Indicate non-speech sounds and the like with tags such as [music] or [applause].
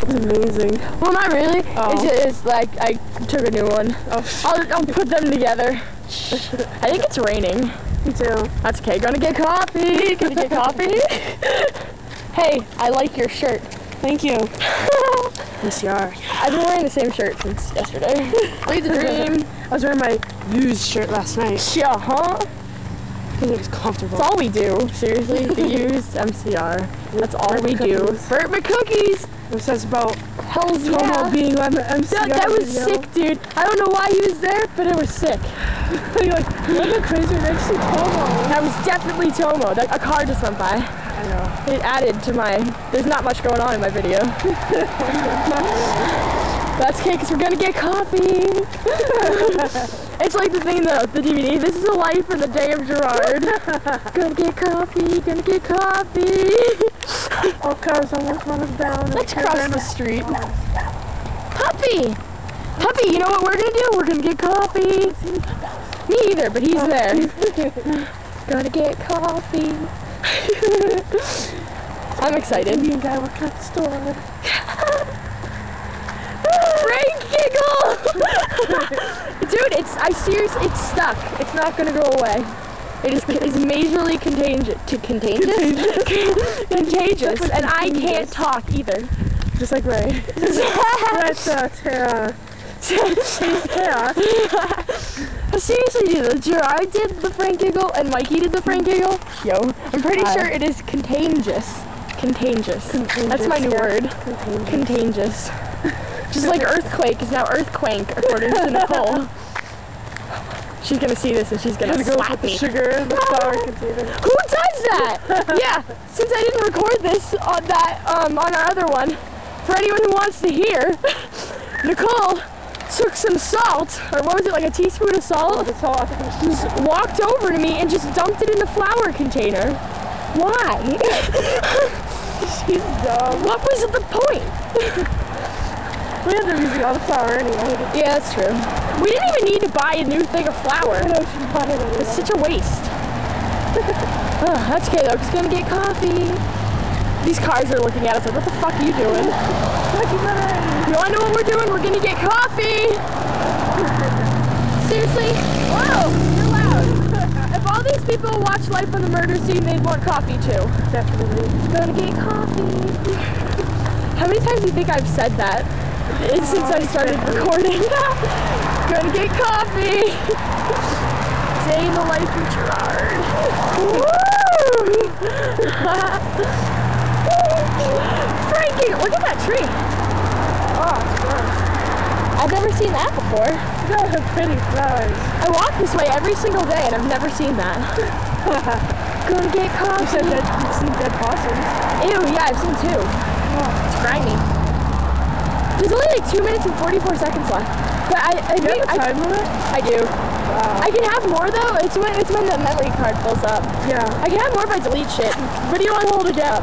It's amazing. Well, not really. Oh. It's just like I took a new one. Oh, I'll, I'll put them together. [laughs] I think it's raining. me too. That's okay. Gonna get coffee. [laughs] Gonna get coffee. [laughs] hey, I like your shirt. Thank you. Yes, you are. I've been wearing the same shirt since yesterday. Lead the dream. I was wearing my used shirt last night Yeah, huh? Because it was comfortable. That's all we do. Seriously, the [laughs] used MCR. That's all we do. Burt McCookies. It says about Hell's Tomo yeah. being on the MCR That, that was video. sick, dude. I don't know why he was there, but it was sick. [laughs] You're like, a crazy next to Tomo. That was definitely Tomo. That, a car just went by. I know. It added to my. There's not much going on in my video. [laughs] That's okay, because we're gonna get coffee. It's like the thing, though, the DVD. This is a life in the day of Gerard. [laughs] gonna get coffee, gonna get coffee. All cars almost run us down. Let's cross the street. Puppy! Puppy, you know what we're gonna do? We're gonna get coffee. Me either, but he's there. [laughs] gonna get coffee. [laughs] I'm excited. Me and guy work at the store. Frank giggle! I seriously it's stuck. It's not gonna go away. It is it's majorly contagious to contagious? contagious. And I can't talk either. Just like Ray. [laughs] That's uh, Toro. [laughs] Toro. Seriously, dude, Gerard did the Frank giggle and Mikey did the Frank giggle. Yo, I'm pretty Hi. sure it is contagious. Contagious. That's my new yeah. word. Contagious. Just like [laughs] earthquake is now earthquake, according to Nicole. She's gonna see this and she's gonna go slap me. sugar in the [laughs] flour container. Who does that? [laughs] yeah, since I didn't record this on that um, on our other one, for anyone who wants to hear, [laughs] Nicole took some salt, or what was it, like a teaspoon of salt, That's all I think it's just walked over to me and just dumped it in the flour container. Why? she's dumb. what was the point? We had to all the flour anyway. Yeah, that's true. We didn't even need to buy a new thing of flour. I know she bought it anyway. It's such a waste. [laughs] Ugh, that's okay though, because gonna get coffee. These cars are looking at us like, what the fuck are you doing? You, wanna know what we're doing? We're gonna get coffee! [laughs] Seriously? Whoa, you're loud. [laughs] if all these people watch Life on the Murder Scene, they'd want coffee too. Definitely. Gonna get coffee. How many times do you think I've said that since I started recording? Gonna get coffee. Day in the life of Gerard. Frankie, look at that tree. Oh, it's gross. I've never seen that before. You gotta have pretty flowers. I walk this way every single day and I've never seen that. Gonna get You coffee. said that you've seen dead possums. Ew, yeah, I've seen two. It's grimy. There's only like two minutes and 44 seconds left. But I, I Do you think have a I, time limit? I do. Wow. I can have more though. It's when it's when the memory card fills up. Yeah. I can have more if I delete shit. Video on hold again.